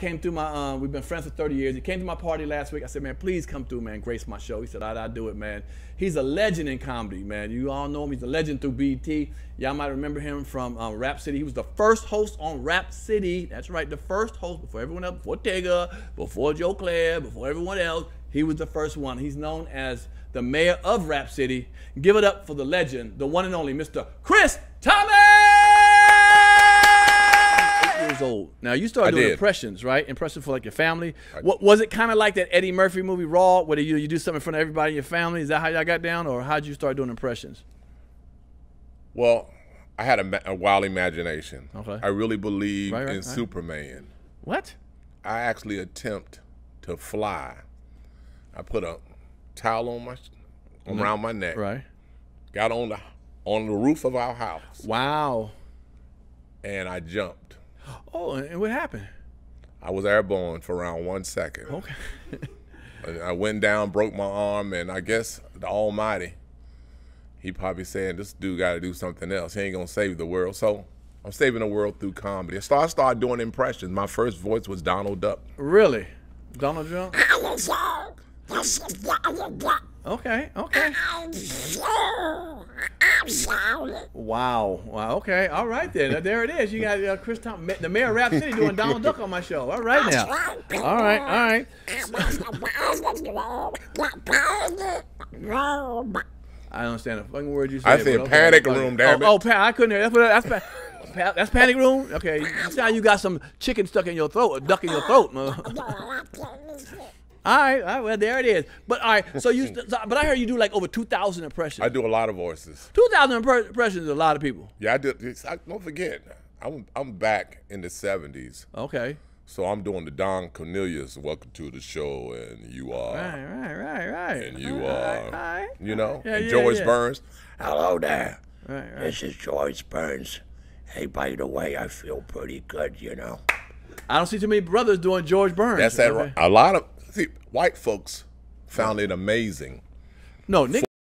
came through my. Um, we've been friends for 30 years. He came to my party last week. I said, man, please come through, man. Grace my show. He said, I'd, I'd do it, man. He's a legend in comedy, man. You all know him. He's a legend through BET. Y'all might remember him from um, Rap City. He was the first host on Rap City. That's right, the first host before everyone else, before Tigger, before Joe Clair, before everyone else. He was the first one. He's known as the mayor of Rap City. Give it up for the legend, the one and only Mr. Chris Thomas. Now you started I doing impressions, right? Impressions for like your family. What was it kind of like that Eddie Murphy movie Raw, where you you do something in front of everybody in your family? Is that how y'all got down, or how'd you start doing impressions? Well, I had a, a wild imagination. Okay. I really believe Right, right, in right. Superman. What? I actually attempt to fly. I put a towel on my mm-hmm. around my neck. Right. Got on the on the roof of our house Wow. and I jumped. Oh, and what happened? I was airborne for around one second. Okay. I went down, broke my arm, and I guess the Almighty, he probably saying this dude got to do something else. He ain't gonna save the world. So I'm saving the world through comedy. So I started doing impressions. My first voice was Donald Duck. Really? Donald Trump? Okay. Okay. Wow. Wow. Okay. All right then. There it is. You got uh, Chris Thomas, the mayor of Rap City, doing Donald Duck on my show. All right now. All right. All right. I don't understand a fucking word you said. I said but okay. panic room, damn it. Oh, oh pa- I couldn't hear. That's what. That's pa- pa- that's panic room. Okay. now you got some chicken stuck in your throat, a duck in your throat. All right, all right, well there it is. But all right, so you, so- but I heard you do like over two thousand impressions. I do a lot of voices. Two thousand impressions is a lot of people. Yeah, I do. I, don't forget, I'm I'm back in the '70s, Okay. so I'm doing the Don Cornelius "Welcome to the Show," and you are, Right, right, right, right. and you all are, right, right. you know, Yeah, and yeah, George yeah. Burns. Hello there. Right, right. This is George Burns. Hey, by the way, I feel pretty good, you know. I don't see too many brothers doing George Burns. That's that. Okay. A lot of see, white folks found it amazing. No, Nick